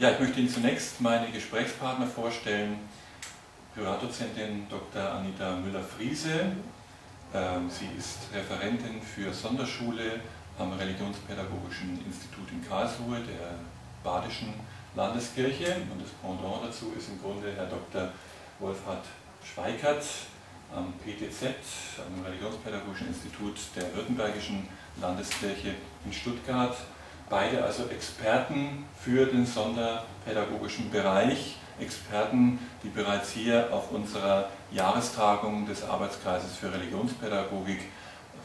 Ja, ich möchte Ihnen zunächst meine Gesprächspartner vorstellen. Privatdozentin Dr. Anita Müller-Friese. Ähm, sie ist Referentin für Sonderschule am Religionspädagogischen Institut in Karlsruhe, der Badischen Landeskirche. Und das Pendant dazu ist im Grunde Herr Dr. Wolfhard Schweikert am PTZ, am Religionspädagogischen Institut der Württembergischen Landeskirche in Stuttgart. Beide also Experten für den sonderpädagogischen Bereich, Experten, die bereits hier auf unserer Jahrestagung des Arbeitskreises für Religionspädagogik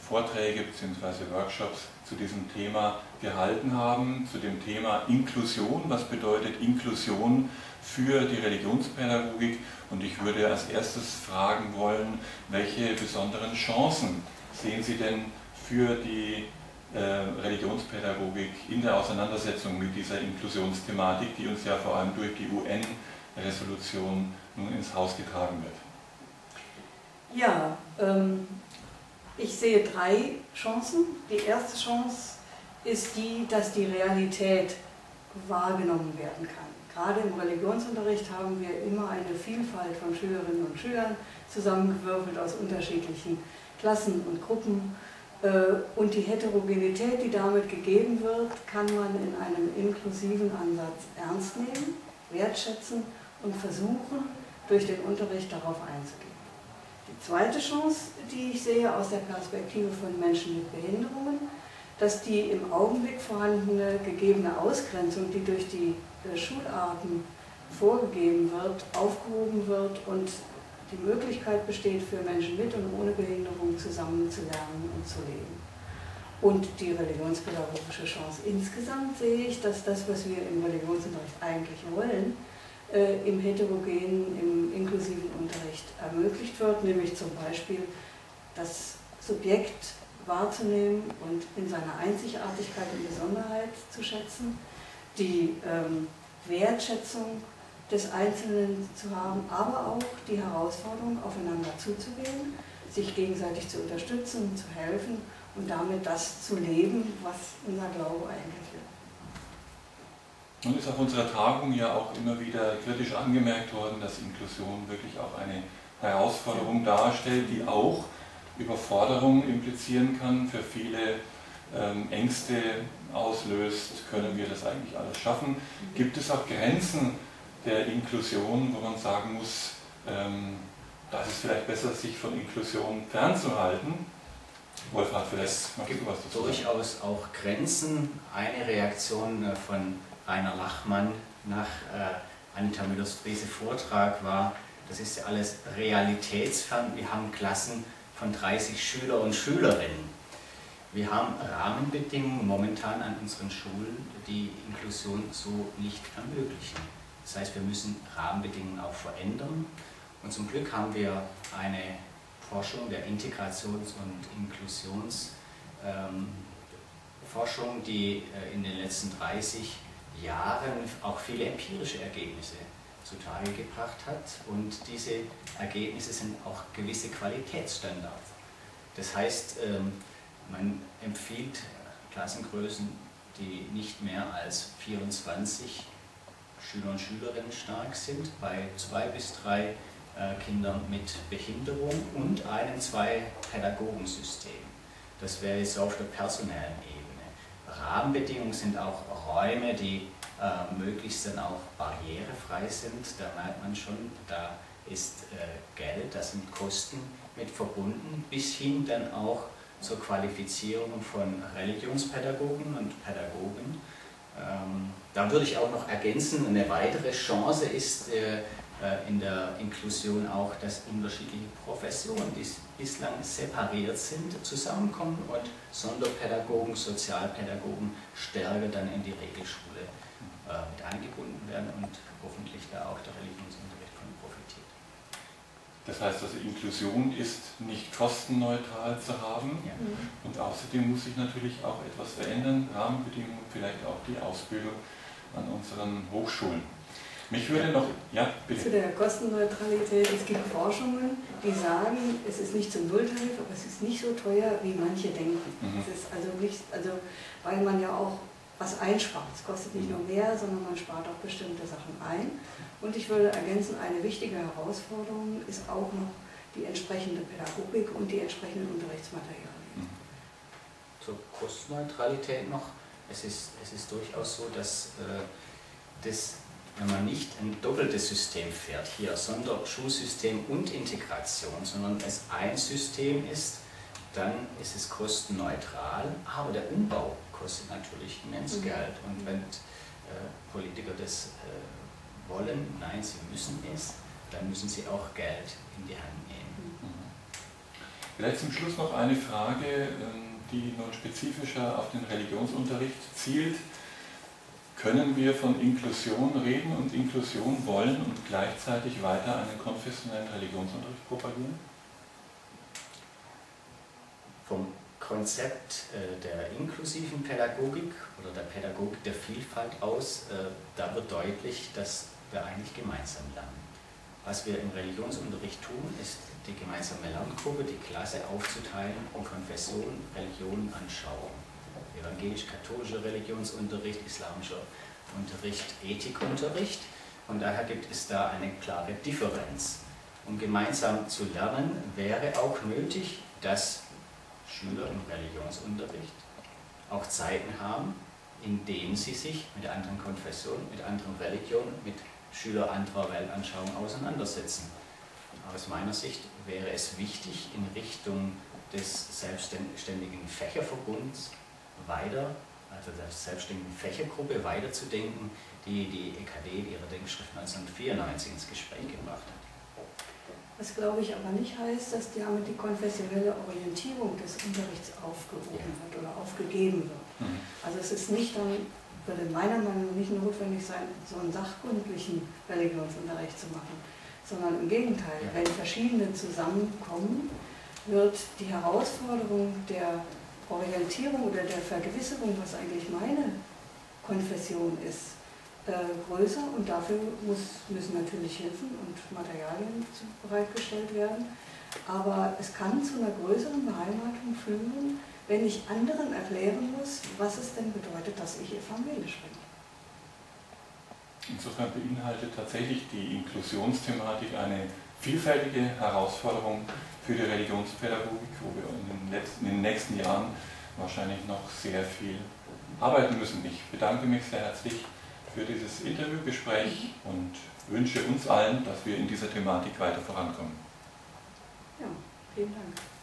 Vorträge bzw. Workshops zu diesem Thema gehalten haben, zu dem Thema Inklusion. Was bedeutet Inklusion für die Religionspädagogik? Und ich würde als erstes fragen wollen, welche besonderen Chancen sehen Sie denn für die Religionspädagogik in der Auseinandersetzung mit dieser Inklusionsthematik, die uns ja vor allem durch die UN-Resolution nun ins Haus getragen wird? Ja, ähm, ich sehe drei Chancen. Die erste Chance ist die, dass die Realität wahrgenommen werden kann. Gerade im Religionsunterricht haben wir immer eine Vielfalt von Schülerinnen und Schülern zusammengewürfelt aus unterschiedlichen Klassen und Gruppen. Äh, und die Heterogenität, die damit gegeben wird, kann man in einem inklusiven Ansatz ernst nehmen, wertschätzen und versuchen, durch den Unterricht darauf einzugehen. Die zweite Chance, die ich sehe aus der Perspektive von Menschen mit Behinderungen, dass die im Augenblick vorhandene gegebene Ausgrenzung, die durch die äh, Schularten vorgegeben wird, aufgehoben wird und die Möglichkeit besteht für Menschen mit und ohne Behinderung zusammen zu lernen und zu leben. Und die religionspädagogische Chance insgesamt sehe ich, dass das, was wir im Religionsunterricht eigentlich wollen, äh, im heterogenen, im inklusiven Unterricht ermöglicht wird, nämlich zum Beispiel das Subjekt wahrzunehmen und in seiner Einzigartigkeit und Besonderheit zu schätzen, die ähm, Wertschätzung des Einzelnen zu haben, aber auch die Herausforderung, aufeinander zuzugehen, sich gegenseitig zu unterstützen, zu helfen und damit das zu leben, was unser Glaube eigentlich will. Nun ist auf unserer Tagung ja auch immer wieder kritisch angemerkt worden, dass Inklusion wirklich auch eine Herausforderung darstellt, die auch Überforderung implizieren kann, für viele ähm, Ängste auslöst, können wir das eigentlich alles schaffen? Gibt es auch Grenzen der Inklusion, wo man sagen muss, ähm, da ist es vielleicht besser, sich von Inklusion fernzuhalten? Wolfhard, vielleicht es gibt was dazu durchaus auch Grenzen. Eine Reaktion äh, von Rainer Lachmann nach äh, Anita Müllers-Friese Vortrag war, das ist ja alles realitätsfern. Wir haben Klassen von 30 Schüler und Schülerinnen. Wir haben Rahmenbedingungen momentan an unseren Schulen, die Inklusion so nicht ermöglichen. Das heißt, wir müssen Rahmenbedingungen auch verändern. Und zum Glück haben wir eine Forschung der Integrations- und Inklusionsforschung, ähm, die äh, in den letzten 30 Jahren auch viele empirische Ergebnisse zutage gebracht hat und diese Ergebnisse sind auch gewisse Qualitätsstandards. Das heißt, ähm, man empfiehlt Klassengrößen, die nicht mehr als 24 Schüler und Schülerinnen stark sind, bei zwei bis drei äh, Kindern mit Behinderung und einem Zwei-Pädagogensystem. Das wäre jetzt auf der personellen Ebene. Rahmenbedingungen sind auch Räume, die äh, möglichst dann auch barrierefrei sind. Da merkt man schon, da ist äh, Geld, da sind Kosten mit verbunden, bis hin dann auch zur Qualifizierung von Religionspädagogen und Pädagogen. Ähm, da würde ich auch noch ergänzen, eine weitere Chance ist äh, äh in der Inklusion auch, dass unterschiedliche Professionen, die bislang separiert sind, zusammenkommen und Sonderpädagogen, Sozialpädagogen stärker dann in die Regelschule äh, mit eingebunden werden und hoffentlich da auch der Religionsunterricht von. Das heißt also, Inklusion ist nicht kostenneutral zu haben ja. und außerdem muss sich natürlich auch etwas verändern, Rahmenbedingungen, vielleicht auch die Ausbildung an unseren Hochschulen. Mich würde noch, ja, bitte. Zu der Kostenneutralität, es gibt Forschungen, die sagen, es ist nicht zum Nulltarif, aber es ist nicht so teuer, wie manche denken. Mhm. Es ist also nicht, also, weil man ja auch was einspart. Es kostet nicht nur mehr, sondern man spart auch bestimmte Sachen ein. Und ich würde ergänzen, eine wichtige Herausforderung ist auch noch die entsprechende Pädagogik und die entsprechenden Unterrichtsmaterialien. Mhm. Zur Kostenneutralität noch. Es ist, es ist durchaus so, dass äh, das, wenn man nicht ein doppeltes System fährt, hier Sonderschulsystem und Integration, sondern es ein System ist, dann ist es kostenneutral, aber der Umbau kostet natürlich immens mhm. Geld. Und wenn äh, Politiker das äh, wollen, nein, sie müssen es, dann müssen sie auch Geld in die Hand nehmen. Mhm. Vielleicht zum Schluss noch eine Frage, ähm, die nun spezifischer auf den Religionsunterricht zielt. Können wir von Inklusion reden und Inklusion wollen und gleichzeitig weiter einen konfessionellen Religionsunterricht propagieren? Konzept äh, der inklusiven Pädagogik oder der Pädagogik der Vielfalt aus, äh, da wird deutlich, dass wir eigentlich gemeinsam lernen. Was wir im Religionsunterricht tun, ist die gemeinsame Lerngruppe, die Klasse aufzuteilen in Konfession, Religion, Anschauung. Evangelisch-katholischer Religionsunterricht, islamischer Unterricht, Ethikunterricht. Und daher gibt es da eine klare Differenz. Um gemeinsam zu lernen, wäre auch nötig, dass Schüler im Religionsunterricht auch Zeiten haben, in denen sie sich mit anderen Konfessionen, mit anderen Religionen, mit Schülern anderer Weltanschauung auseinandersetzen. Aus meiner Sicht wäre es wichtig, in Richtung des selbstständigen Fächerverbunds weiter, also der selbstständigen Fächergruppe weiterzudenken, die die EKD in ihrer Denkschrift 1994 ins Gespräch gebracht hat. Was glaube ich aber nicht heißt, dass damit die konfessionelle Orientierung des Unterrichts aufgehoben wird oder aufgegeben wird. Mhm. Also es ist nicht dann, würde meiner Meinung nach nicht notwendig sein, so einen sachgründlichen Religionsunterricht zu machen, sondern im Gegenteil, wenn verschiedene zusammenkommen, wird die Herausforderung der Orientierung oder der Vergewisserung, was eigentlich meine Konfession ist, größer und dafür muss, müssen natürlich Hilfen und Materialien bereitgestellt werden. Aber es kann zu einer größeren Beheimatung führen, wenn ich anderen erklären muss, was es denn bedeutet, dass ich evangelisch bin. Insofern beinhaltet tatsächlich die Inklusionsthematik eine vielfältige Herausforderung für die Religionspädagogik, wo wir in den, letzten, in den nächsten Jahren wahrscheinlich noch sehr viel arbeiten müssen. Ich bedanke mich sehr herzlich für dieses Interviewgespräch und wünsche uns allen, dass wir in dieser Thematik weiter vorankommen. Ja, vielen Dank.